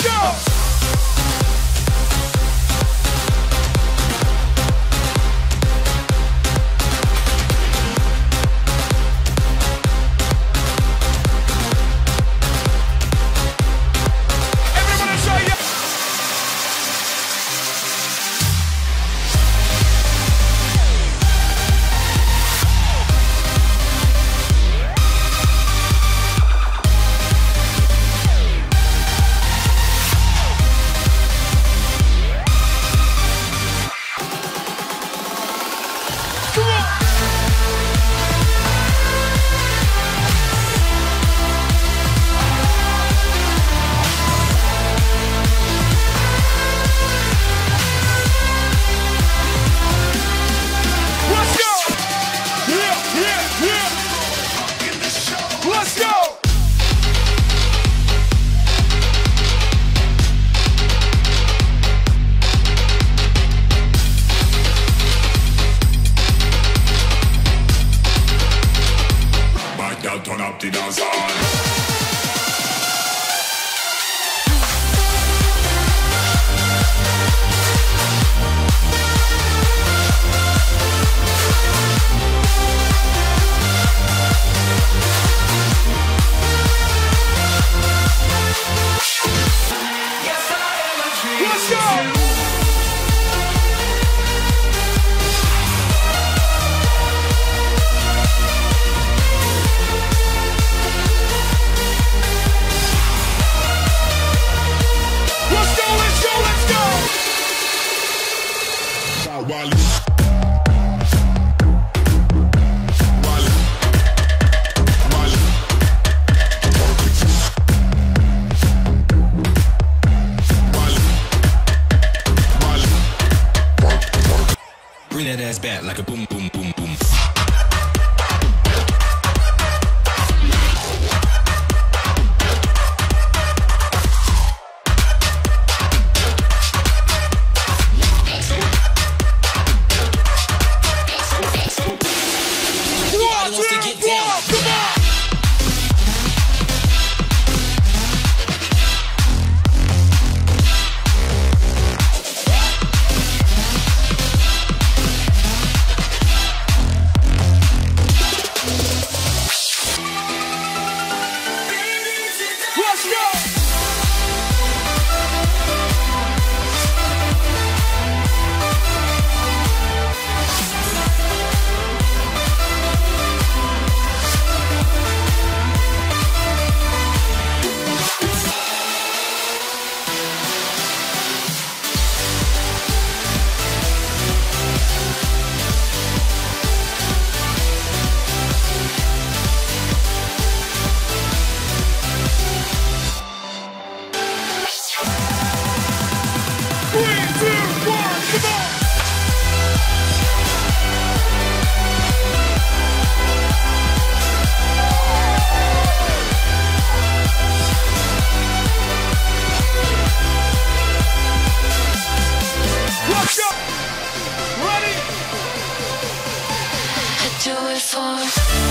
Let's go! Girl, turn up the dance hall. like a boom, boom, boom, boom. for